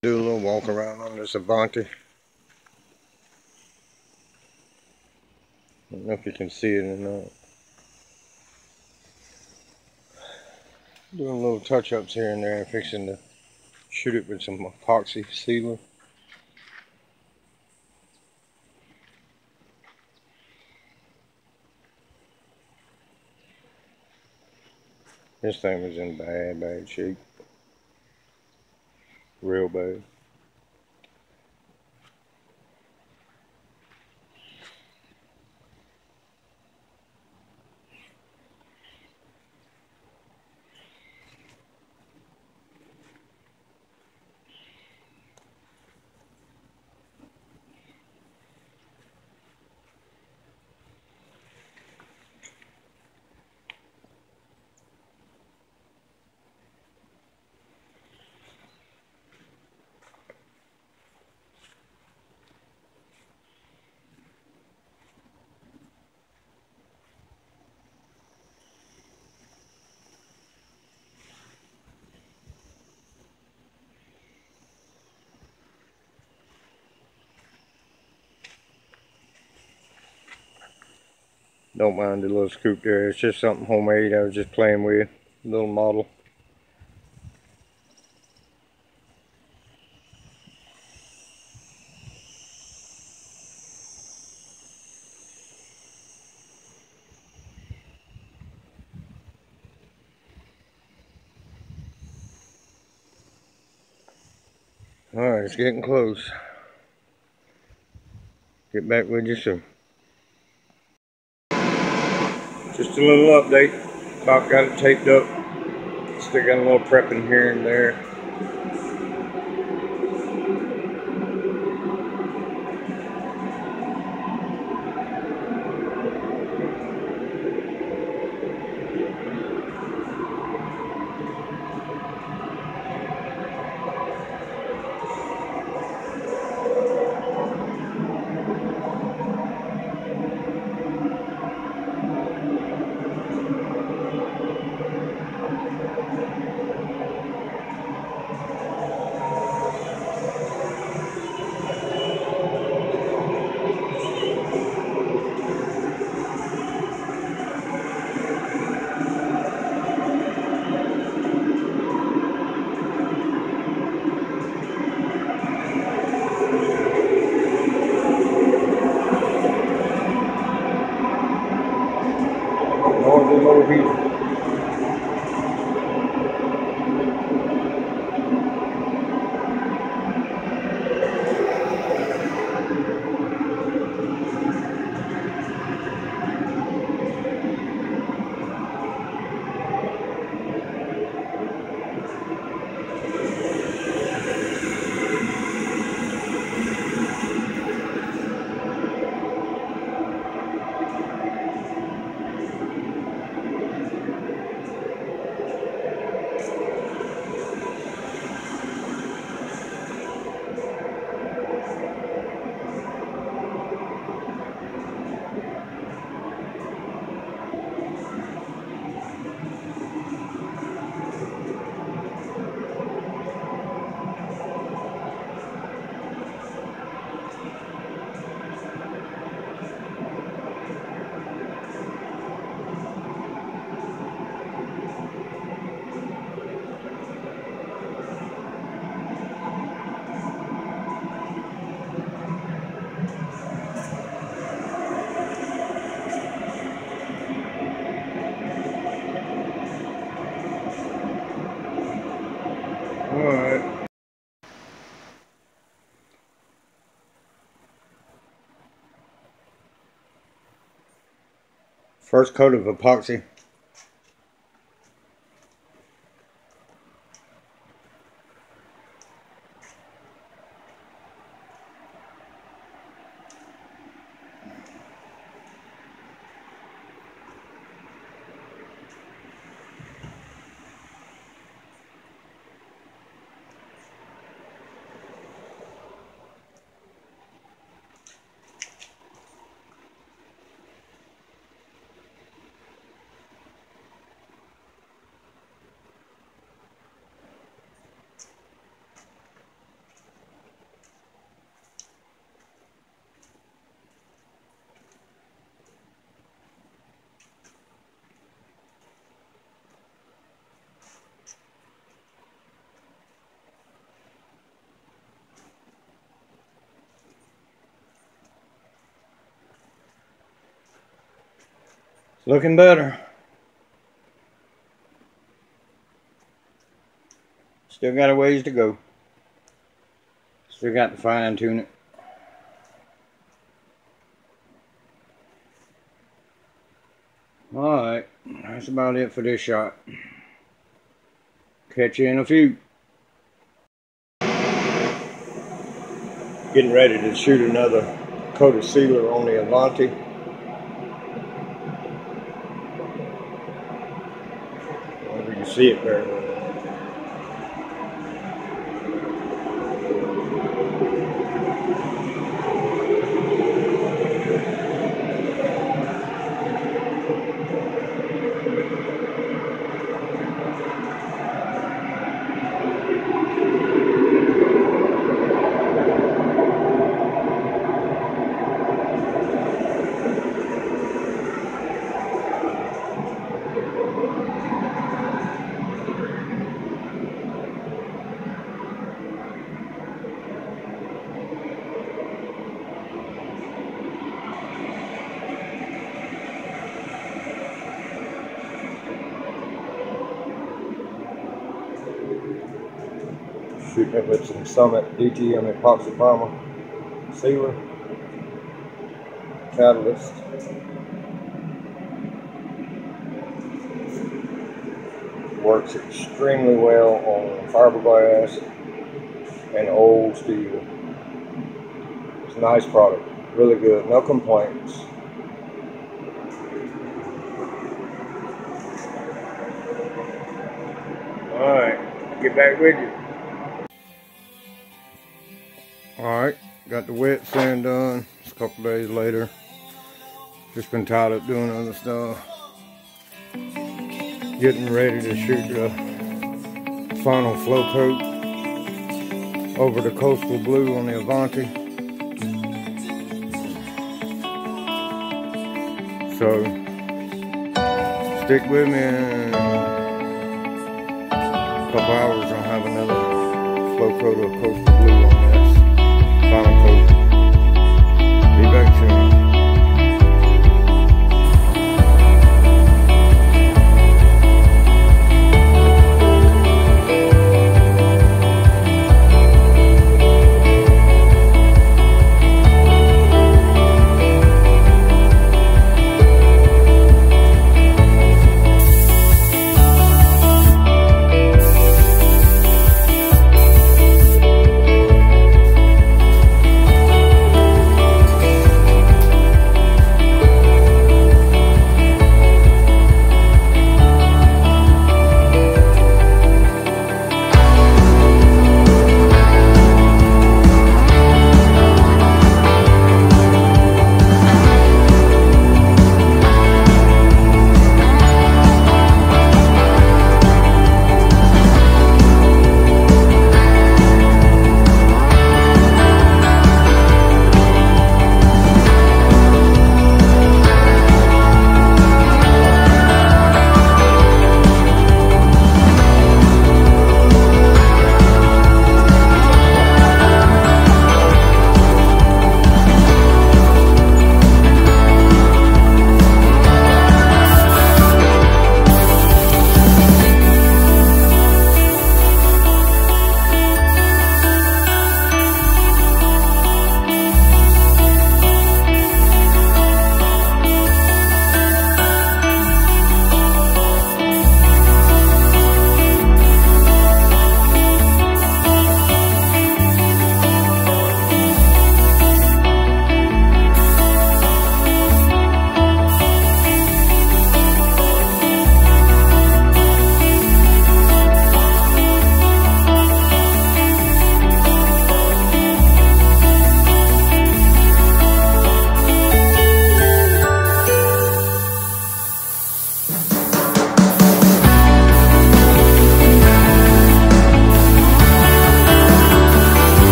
Do a little walk around on this Avanti. I don't know if you can see it or not. Doing little touch-ups here and there, fixing to shoot it with some epoxy sealer. This thing was in bad, bad shape. Real bad. Don't mind the little scoop there. It's just something homemade. I was just playing with. A little model. Alright, it's getting close. Get back with you soon. Just a little update. About got it taped up. Still got a little prepping here and there. First coat of epoxy. Looking better. Still got a ways to go. Still got to fine tune it. Alright, that's about it for this shot. Catch you in a few. Getting ready to shoot another coat of sealer on the Avanti. Whenever you see it very well. It with some Summit DTM epoxy primer sealer catalyst. Works extremely well on fiberglass and old steel. It's a nice product, really good, no complaints. Alright, get back with you. Got the wet sand done. It's a couple days later. Just been tied up doing other stuff. Getting ready to shoot the final flow coat over the coastal blue on the Avanti. So, stick with me a couple hours I'll have another flow coat of coastal blue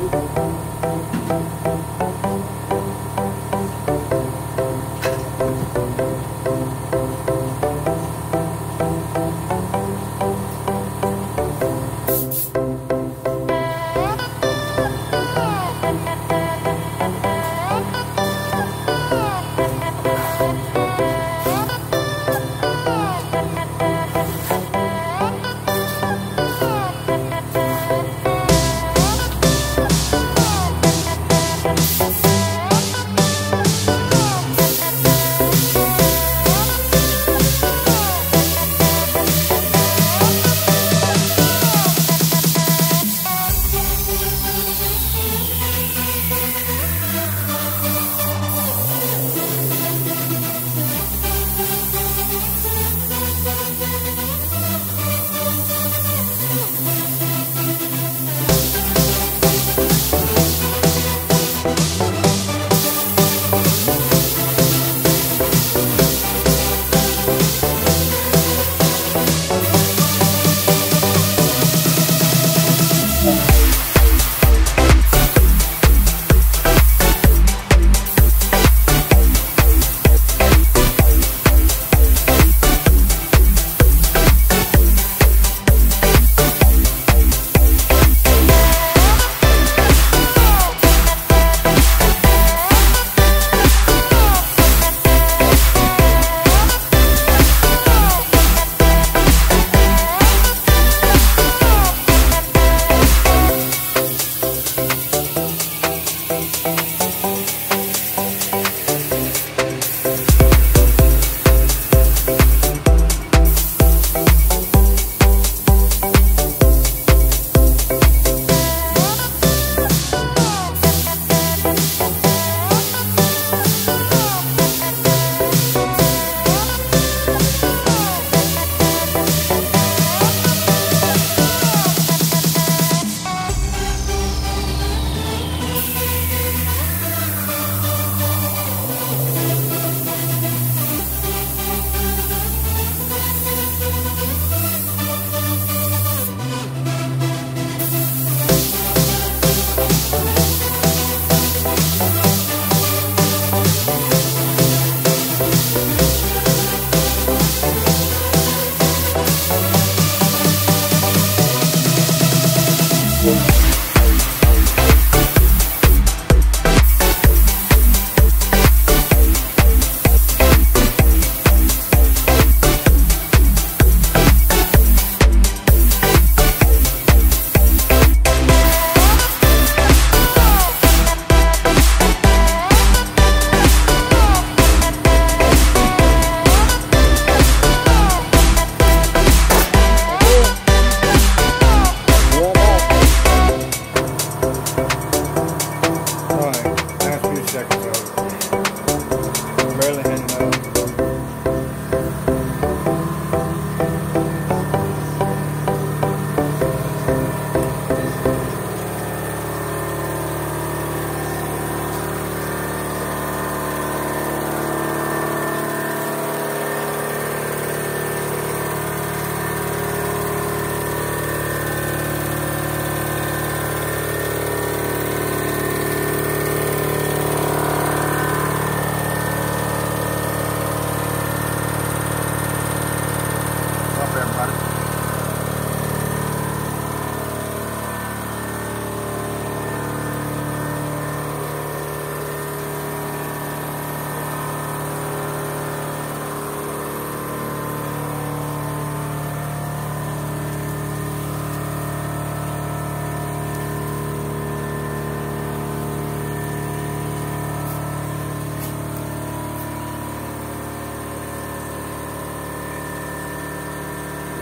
Thank you.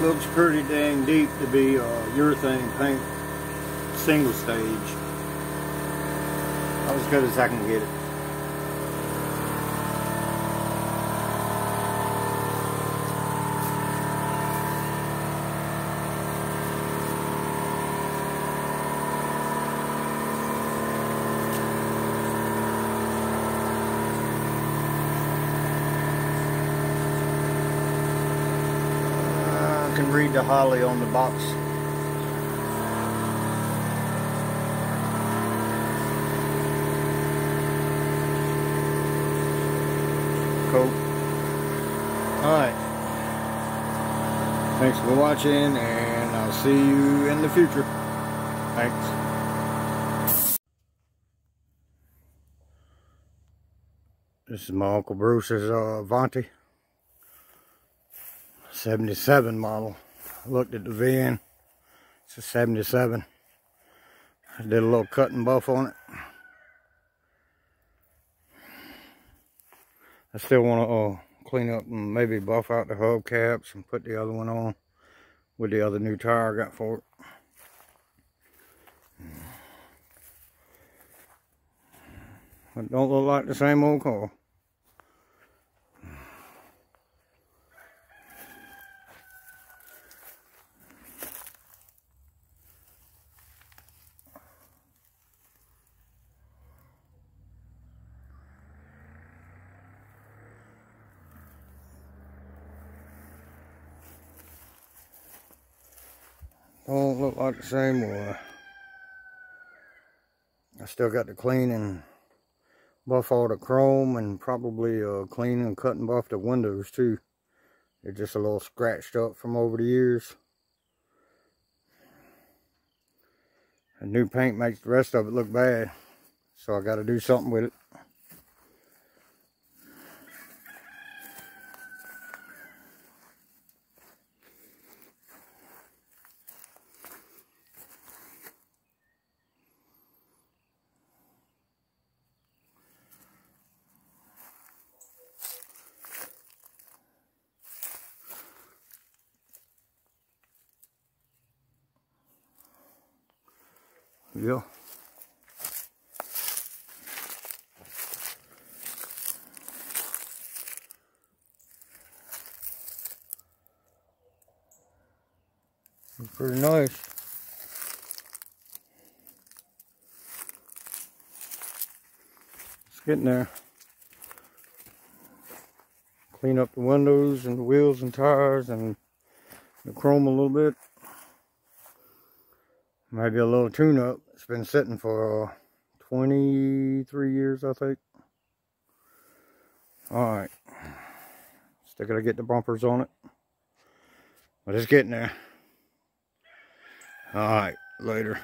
Looks pretty dang deep to be uh, urethane paint single stage. About as good as I can get it. I can read the Holly on the box. Cool. Alright. Thanks for watching and I'll see you in the future. Thanks. This is my Uncle Bruce's uh, Avanti. 77 model. Looked at the VIN. It's a 77. I did a little cut and buff on it. I still want to uh, clean up and maybe buff out the hubcaps and put the other one on with the other new tire I got for it. It don't look like the same old car. Don't look like the same one. I still got to clean and buff all the chrome and probably uh, clean and cut and buff the windows too. They're just a little scratched up from over the years. A new paint makes the rest of it look bad. So I got to do something with it. Pretty nice. It's getting there. Clean up the windows and the wheels and tires and the chrome a little bit. Maybe a little tune-up. It's been sitting for uh, 23 years, I think. Alright. Still gotta get the bumpers on it. But it's getting there. Alright, later.